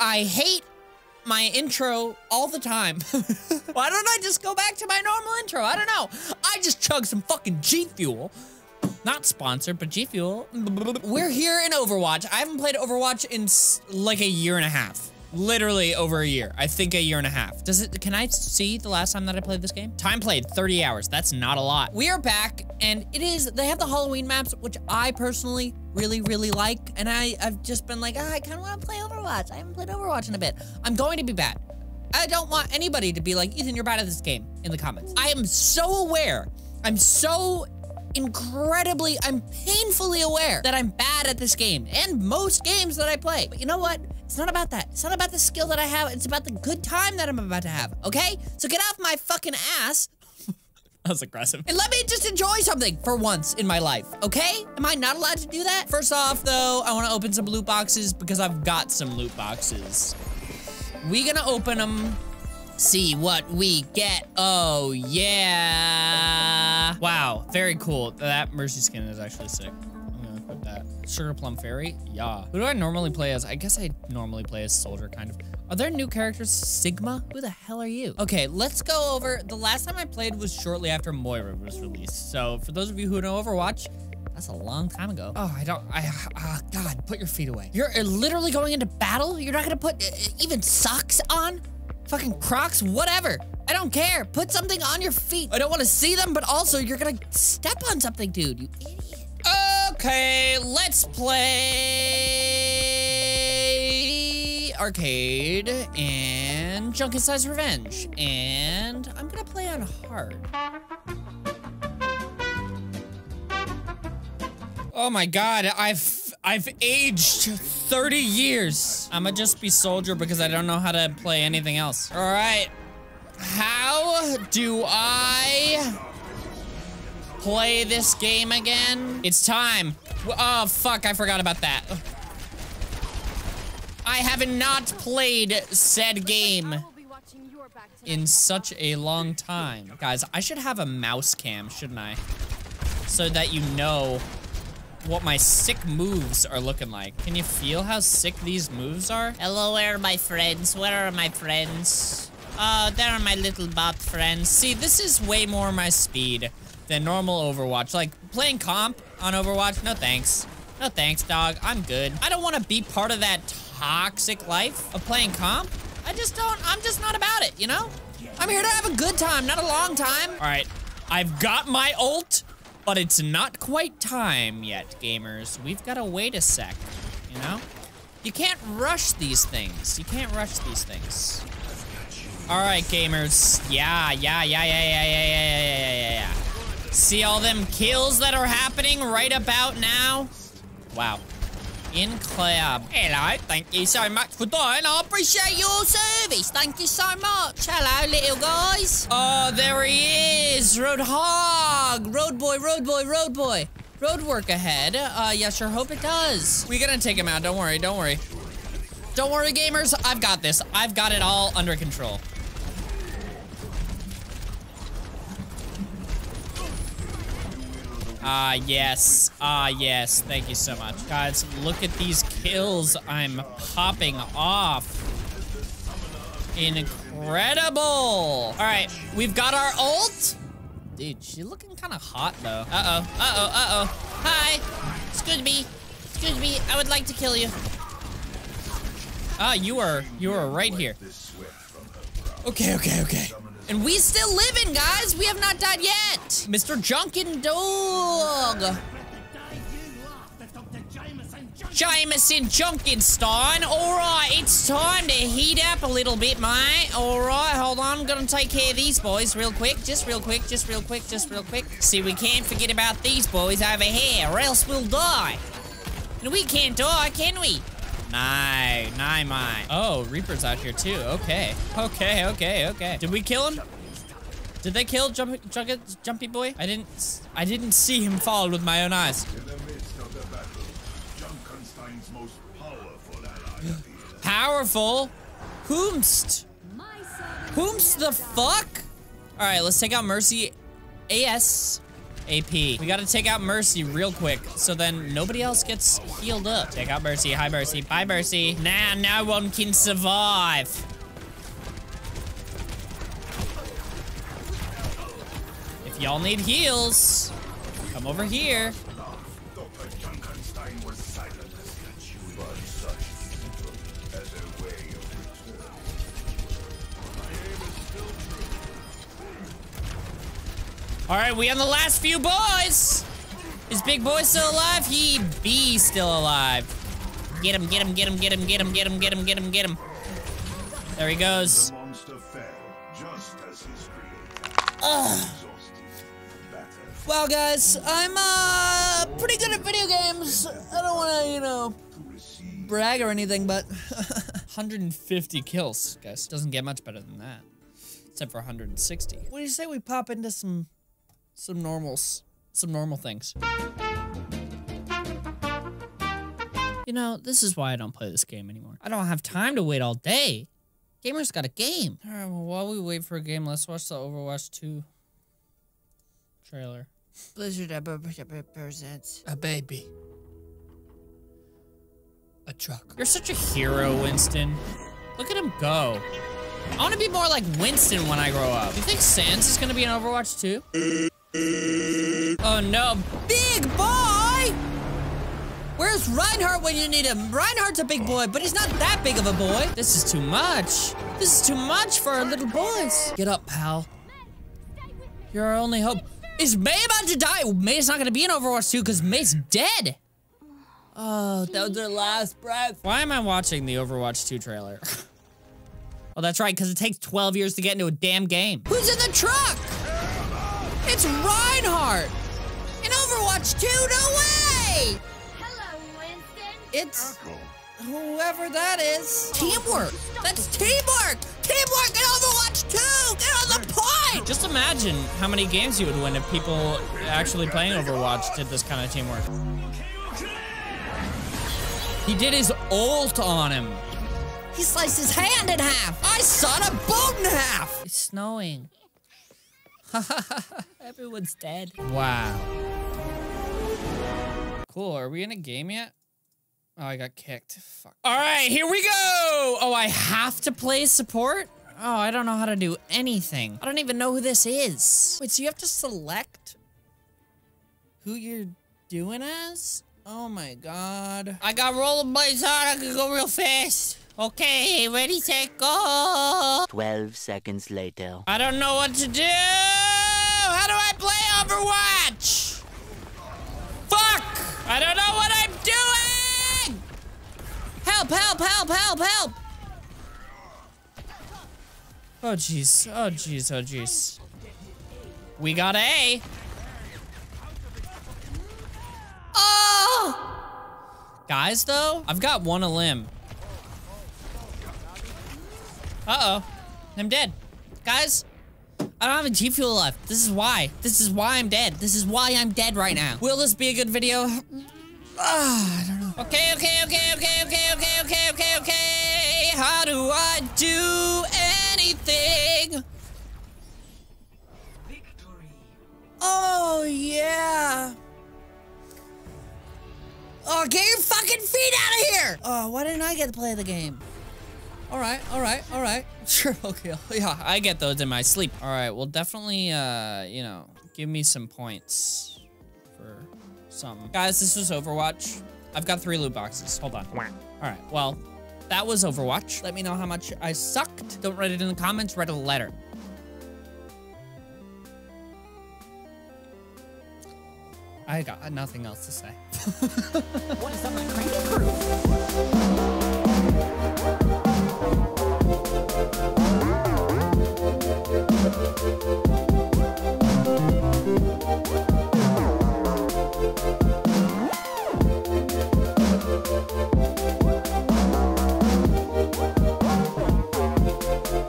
I hate my intro all the time. Why don't I just go back to my normal intro? I don't know. I just chug some fucking G Fuel. Not sponsored, but G Fuel. We're here in Overwatch. I haven't played Overwatch in like a year and a half. Literally over a year. I think a year and a half. Does it, can I see the last time that I played this game? Time played, 30 hours. That's not a lot. We are back and it is, they have the Halloween maps, which I personally really, really like. And I, I've just been like, oh, I kind of want to play Overwatch. I haven't played Overwatch in a bit. I'm going to be bad. I don't want anybody to be like, Ethan, you're bad at this game in the comments. I am so aware. I'm so incredibly, I'm painfully aware that I'm bad at this game and most games that I play. But you know what? It's not about that. It's not about the skill that I have. It's about the good time that I'm about to have, okay? So get off my fucking ass. that was aggressive. And let me just enjoy something for once in my life, okay? Am I not allowed to do that? First off, though, I want to open some loot boxes because I've got some loot boxes. We gonna open them see what we get. Oh, yeah. Wow, very cool. That Mercy skin is actually sick. Put that. Sugar Plum Fairy? Yeah. Who do I normally play as? I guess I normally play as Soldier, kind of. Are there new characters? Sigma? Who the hell are you? Okay, let's go over. The last time I played was shortly after Moira was released. So for those of you who know Overwatch, that's a long time ago. Oh, I don't, I, uh, God, put your feet away. You're literally going into battle? You're not gonna put uh, even socks on? fucking Crocs, whatever. I don't care. Put something on your feet. I don't want to see them, but also you're gonna step on something, dude. You idiot. Okay, let's play arcade and Junkenstein's Revenge. And I'm gonna play on hard. Oh my god, I've I've aged 30 years. I'ma just be soldier because I don't know how to play anything else. All right. How do I play this game again? It's time. Oh, fuck, I forgot about that. I have not played said game in such a long time. Guys, I should have a mouse cam, shouldn't I? So that you know what my sick moves are looking like. Can you feel how sick these moves are? Hello, where are my friends? Where are my friends? Oh, there are my little bot friends. See, this is way more my speed than normal Overwatch. Like, playing comp on Overwatch, no thanks. No thanks, dog. I'm good. I don't want to be part of that toxic life of playing comp. I just don't, I'm just not about it, you know? I'm here to have a good time, not a long time. All right, I've got my ult. But it's not quite time yet, gamers. We've got to wait a sec, you know? You can't rush these things. You can't rush these things. All right, gamers. Yeah, yeah, yeah, yeah, yeah, yeah, yeah, yeah, yeah. See all them kills that are happening right about now? Wow in club. Hello, thank you so much for dying. I appreciate your service. Thank you so much. Hello, little guys. Oh, there he is. Roadhog. Road boy, road boy, road boy. Road work ahead. Uh, yeah, sure hope it does. We're gonna take him out. Don't worry, don't worry. Don't worry, gamers. I've got this. I've got it all under control. Ah, yes. Ah, yes. Thank you so much. Guys, look at these kills I'm popping off. Incredible. All right, we've got our ult. Dude, she's looking kind of hot, though. Uh-oh, uh-oh, uh-oh. Hi. Excuse me. Excuse me. I would like to kill you. Ah, you are, you are right here. Okay, okay, okay. And we still living, guys. We have not died yet. Mr. Junkin Dog. Jameson Junkenstein. All right, it's time to heat up a little bit, mate. All right, hold on. I'm gonna take care of these boys real quick. Just real quick, just real quick, just real quick. See, we can't forget about these boys over here, or else we'll die. And we can't die, can we? No, no, mate. Oh, Reaper's out here too. Okay. Okay, okay, okay. Did we kill him? Did they kill Jump, Jump, Jumpy Boy? I didn't. I didn't see him fall with my own eyes. powerful? Whomst? Whomst the fuck? All right, let's take out Mercy. AS. AP. We gotta take out Mercy real quick, so then nobody else gets healed up. Take out Mercy. Hi, Mercy. Bye, Mercy. Now, no one can survive. If y'all need heals, come over here. All right, we on the last few boys. Is Big Boy still alive? He be still alive. Get him, get him, get him, get him, get him, get him, get him, get him, get him. There he goes. The monster fell just as his creator. Exhausted, battered, Well, guys, I'm uh pretty good at video games. I don't want to, you know, brag or anything, but 150 kills, guys. Doesn't get much better than that. Except for 160. What do you say we pop into some some normals, some normal things? You know, this is why I don't play this game anymore. I don't have time to wait all day. Gamer's got a game. All right, well, while we wait for a game, let's watch the Overwatch 2 trailer. Blizzard presents. A baby. A truck. You're such a hero, Winston. Look at him go. I want to be more like Winston when I grow up. You think Sans is going to be in Overwatch 2? Oh no. Big boy! Where's Reinhardt when you need him? Reinhardt's a big boy, but he's not that big of a boy. This is too much. This is too much for our little boys. Get up, pal. You're our only hope. Is Mei about to die? Mei's not gonna be in Overwatch 2 because Mei's dead. Oh, that was her last breath. Why am I watching the Overwatch 2 trailer? oh, that's right, because it takes 12 years to get into a damn game. Who's in the truck? It's Reinhardt! In Overwatch 2, no way! Hello, Winston. It's whoever that is. Teamwork. That's teamwork. Teamwork in Overwatch 2. Get on the point. Just imagine how many games you would win if people actually playing Overwatch did this kind of teamwork. He did his ult on him. He sliced his hand in half. I saw a boat in half. It's snowing. Everyone's dead. Wow. Cool. Are we in a game yet? Oh, I got kicked. Fuck. All right, here we go. Oh, I have to play support? Oh, I don't know how to do anything. I don't even know who this is. Wait, so you have to select who you're doing as? Oh my god. I got rollerblades on. I can go real fast. Okay, ready, set, go. 12 seconds later. I don't know what to do. How do I play Overwatch? Fuck! I don't know what I'm doing! Help, help, help, help, help! Oh, jeez. Oh, jeez. Oh, jeez. We got A. Oh! Guys, though, I've got one a limb. Uh-oh. I'm dead. Guys, I don't have a G Fuel left. This is why. This is why I'm dead. This is why I'm dead right now. Will this be a good video? Ah, I don't know. Okay, okay, okay, okay, okay, okay, okay, okay, okay. How do I do anything? Victory. Oh, yeah. Oh, get your fucking feet out of here! Oh, why didn't I get to play the game? All right, all right, all right. Sure, okay. Yeah, I get those in my sleep. All right, well, definitely, uh, you know, give me some points for something. Guys, this was Overwatch. I've got three loot boxes. Hold on. All right, well, that was Overwatch. Let me know how much I sucked. Don't write it in the comments, write a letter. I got nothing else to say. What is up, my cranky crew?